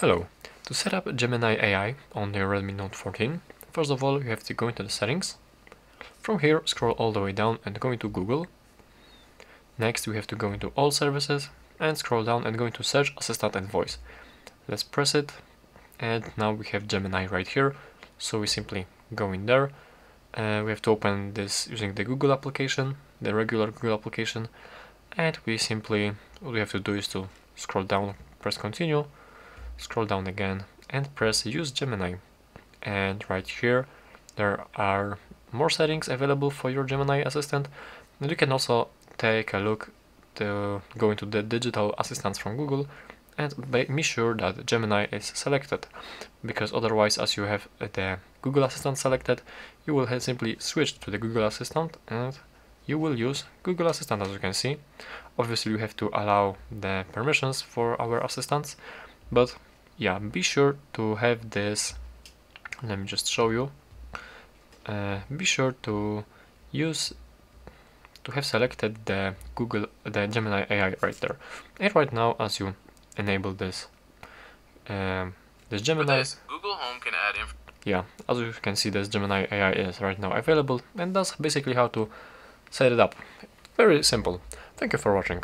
Hello. To set up Gemini AI on the Redmi Note 14, first of all you have to go into the settings. From here scroll all the way down and go into Google. Next we have to go into all services and scroll down and go into search assistant and voice. Let's press it and now we have Gemini right here so we simply go in there. Uh, we have to open this using the Google application, the regular Google application and we simply, all we have to do is to scroll down, press continue scroll down again and press use Gemini. And right here there are more settings available for your Gemini assistant. And you can also take a look to go into the digital assistants from Google and be sure that Gemini is selected. Because otherwise as you have the Google Assistant selected you will simply switch to the Google Assistant and you will use Google Assistant as you can see. Obviously you have to allow the permissions for our assistants but yeah be sure to have this. Let me just show you. Uh, be sure to use to have selected the Google the Gemini AI right there. And right now as you enable this um, this Gemini this, Google Home can add yeah as you can see this Gemini AI is right now available and that's basically how to set it up. Very simple. Thank you for watching